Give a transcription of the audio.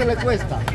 Dolarito le cuesta.